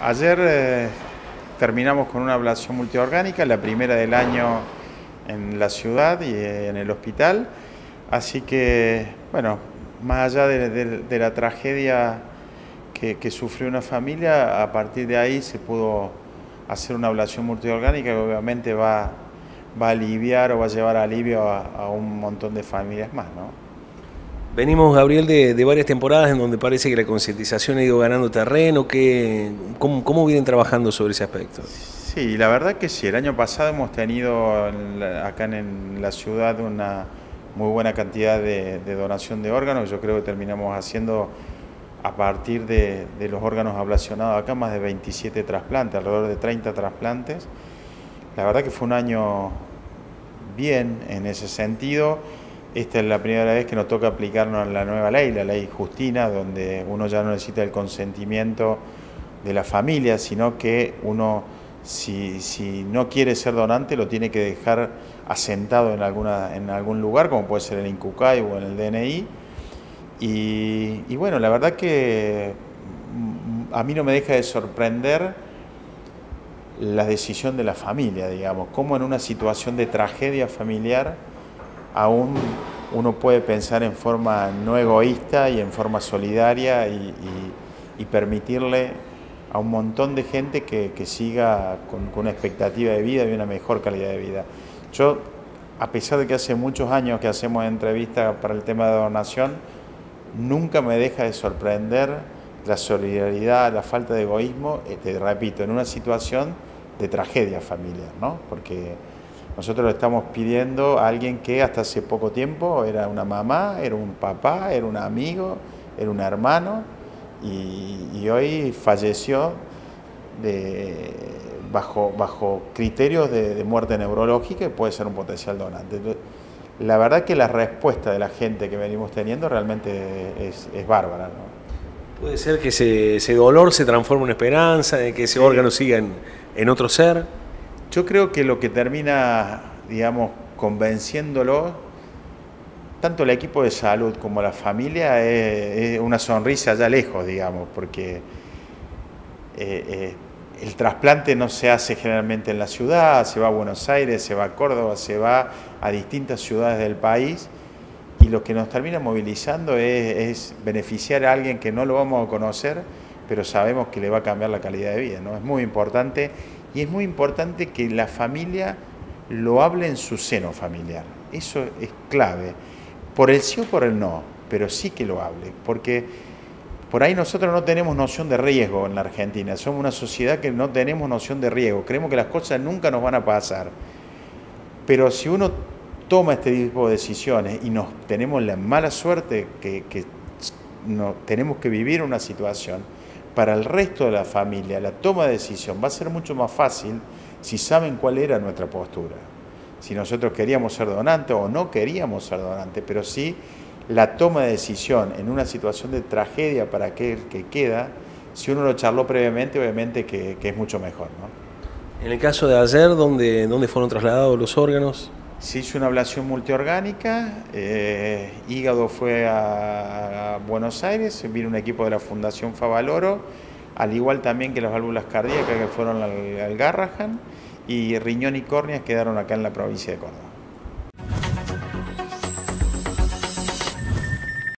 ayer eh, terminamos con una ablación multiorgánica, la primera del año en la ciudad y en el hospital, así que, bueno, más allá de, la tragedia que, sufrió una familia, a partir de ahí se pudo hacer una ablación multiorgánica que obviamente va, va a aliviar o va a llevar alivio a, a un montón de familias más, ¿no? Venimos, Gabriel, de, varias temporadas en donde parece que la concientización ha ido ganando terreno. Que, ¿cómo, vienen trabajando sobre ese aspecto? Sí, la verdad que sí. El año pasado hemos tenido acá en la ciudad una muy buena cantidad de, donación de órganos. Yo creo que terminamos haciendo a partir de, de, los órganos ablacionados acá más de 27 trasplantes, alrededor de 30 trasplantes. La verdad que fue un año bien en ese sentido esta es la primera vez que nos toca aplicarnos la nueva ley, la ley Justina, donde uno ya no necesita el consentimiento de la familia, sino que uno, si, no quiere ser donante, lo tiene que dejar asentado en, alguna, en algún lugar, como puede ser el INCUCAI o en el DNI. Y, bueno, la verdad que mm, a mí no me deja de sorprender la decisión de la familia, digamos, cómo en una situación de tragedia familiar, aún uno puede pensar en forma no egoísta y en forma solidaria y, permitirle a un montón de gente que, siga con, una expectativa de vida y una mejor calidad de vida. Yo, a pesar de que hace muchos años que hacemos entrevistas para el tema de donación, nunca me deja de sorprender la solidaridad, la falta de egoísmo, eh, te repito, en una situación de tragedia familiar, ¿no? Porque nosotros le estamos pidiendo a alguien que hasta hace poco tiempo era una mamá, era un papá, era un amigo, era un hermano y, hoy falleció bajo, bajo criterios de, muerte neurológica y puede ser un potencial donante. La verdad que la respuesta de la gente que venimos teniendo realmente es, bárbara. Puede ser que ese, dolor se transforme en esperanza, de que ese órgano siga en otro ser. Yo creo que lo que termina, digamos, convenciéndolo, tanto el equipo de salud como la familia, es, una sonrisa allá lejos, digamos, porque eh, eh, el trasplante no se hace generalmente en la ciudad, se va a Buenos Aires, se va a Córdoba, se va a distintas ciudades del país y lo que nos termina movilizando es, es, beneficiar a alguien que no lo vamos a conocer, pero sabemos que le va a cambiar la calidad de vida. ¿no? Es muy importante y es muy importante que la familia lo hable en su seno familiar. Eso es clave. Por el sí o por el no, pero sí que lo hable. Porque por ahí nosotros no tenemos noción de riesgo en la Argentina. Somos una sociedad que no tenemos noción de riesgo. Creemos que las cosas nunca nos van a pasar. Pero si uno toma este tipo de decisiones y nos tenemos la mala suerte que, tenemos que vivir una situación, para el resto de la familia la toma de decisión va a ser mucho más fácil si saben cuál era nuestra postura. Si nosotros queríamos ser donantes o no queríamos ser donantes, pero sí la toma de decisión en una situación de tragedia para aquel que queda, si uno lo charló previamente, obviamente que, es mucho mejor. ¿no? En el caso de ayer, ¿dónde, ¿dónde fueron trasladados los órganos? Se hizo una ablación multiorgánica, eh, hígado fue a, Buenos Aires, vino un equipo de la Fundación Favaloro, al igual también que las válvulas cardíacas que fueron al, al Garrahan, y riñón y córneas quedaron acá en la provincia de Córdoba.